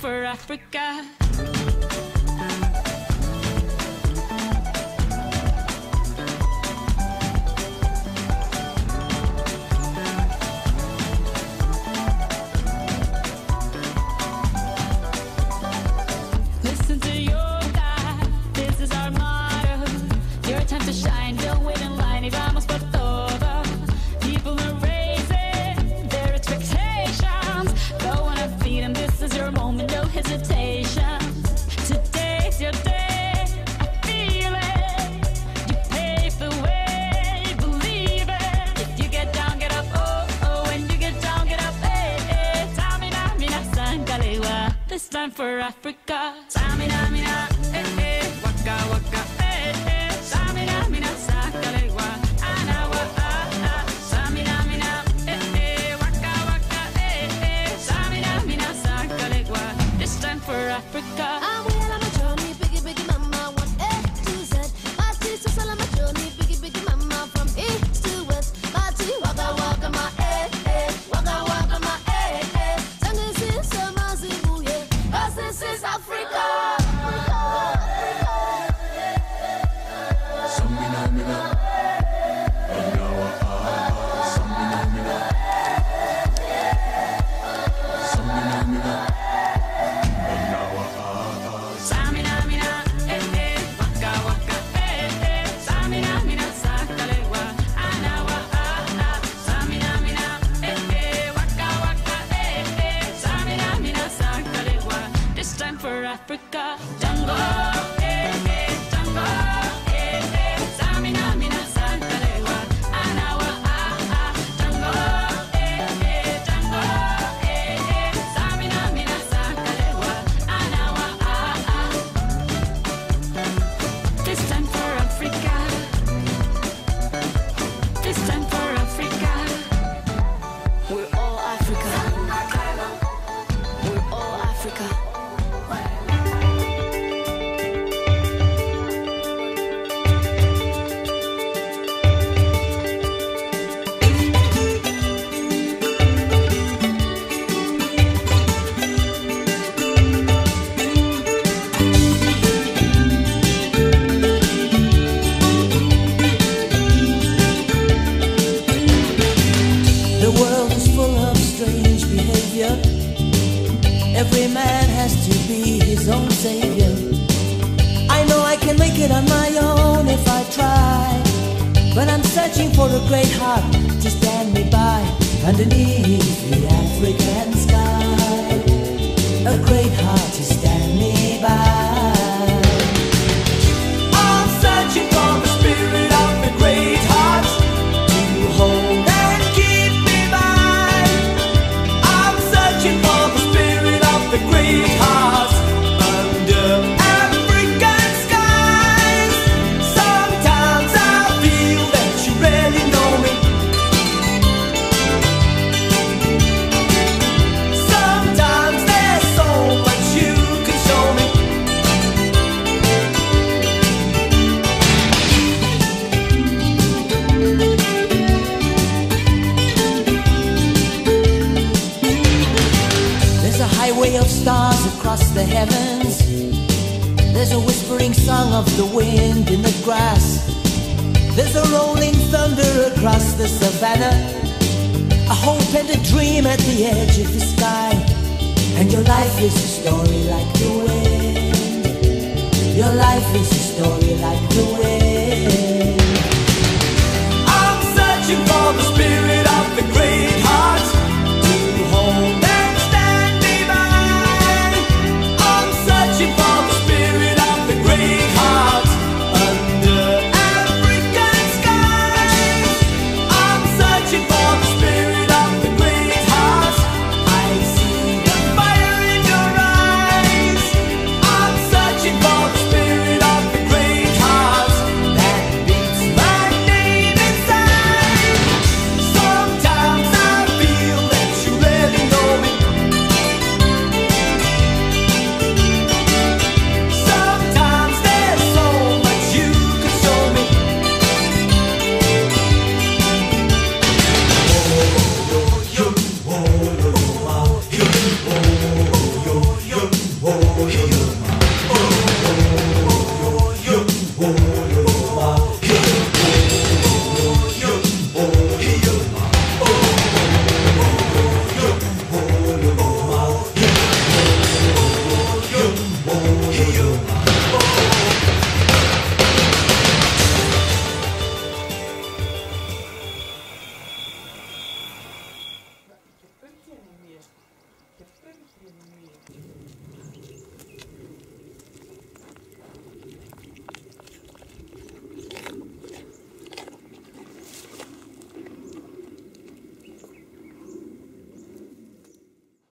for Africa. this time for Africa. Samina, mina, eh, eh, waka, waka, eh, eh. Samina, mina, sakalewa, anawa. It's time for Africa Jungle. Eh, eh. for a great heart to stand me by underneath the African sky. A great heart to stand me the heavens. There's a whispering song of the wind in the grass. There's a rolling thunder across the savannah. A hope and a dream at the edge of the sky. And your life is a story like the wind. Your life is a story like the wind.